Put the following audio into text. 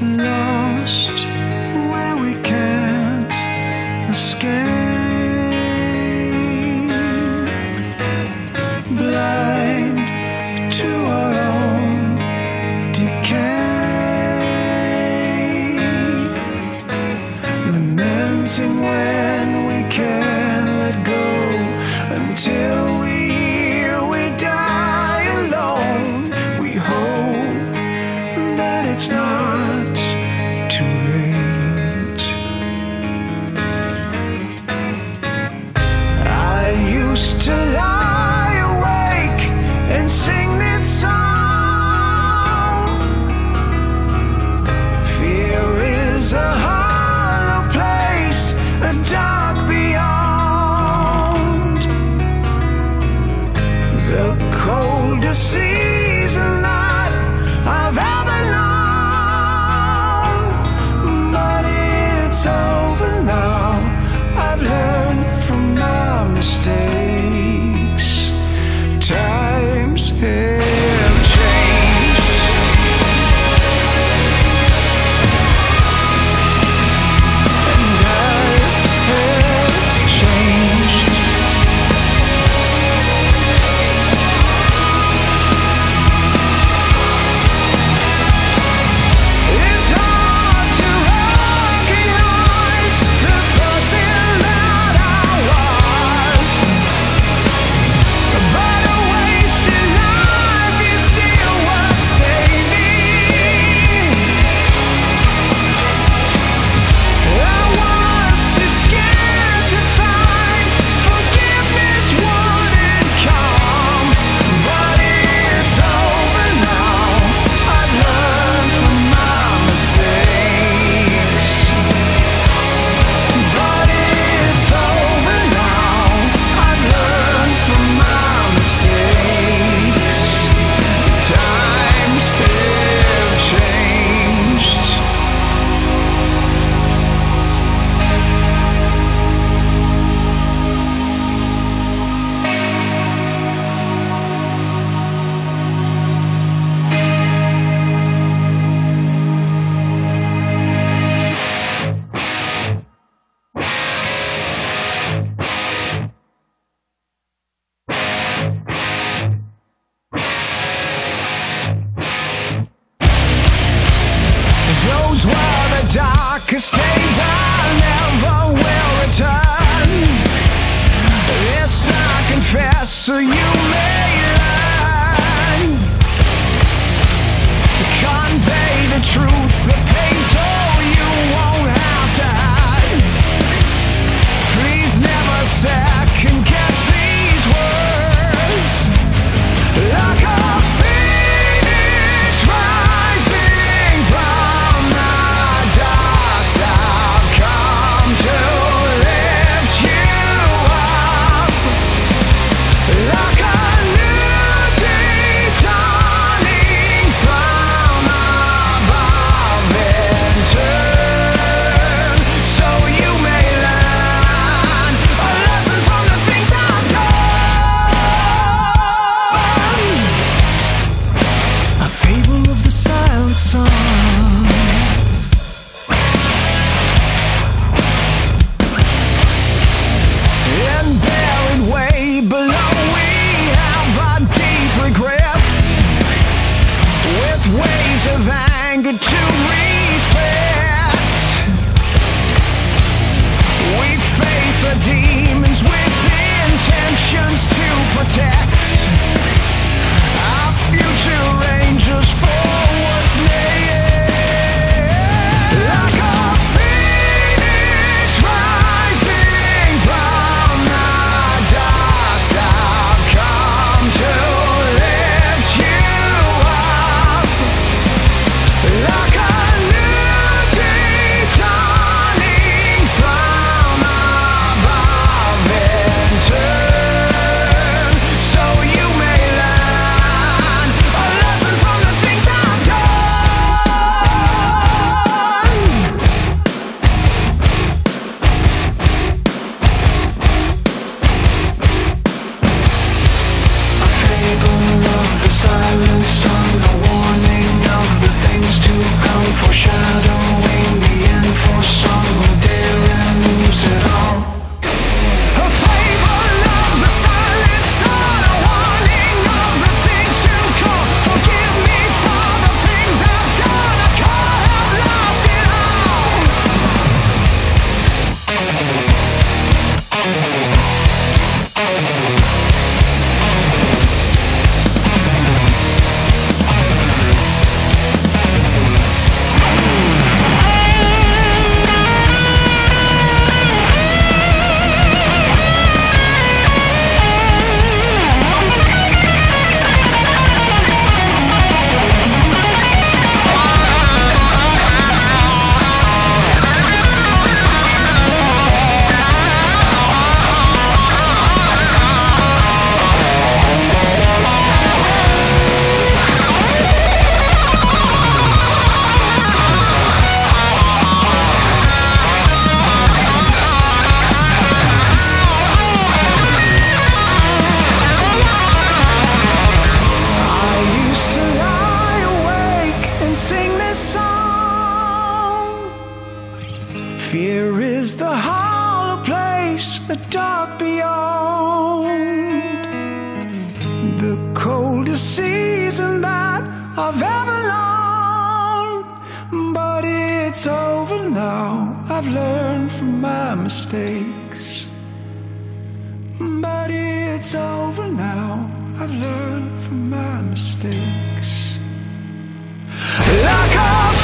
lost so you Fear is the hollow place, the dark beyond. The coldest season that I've ever known. But it's over now, I've learned from my mistakes. But it's over now, I've learned from my mistakes. Like i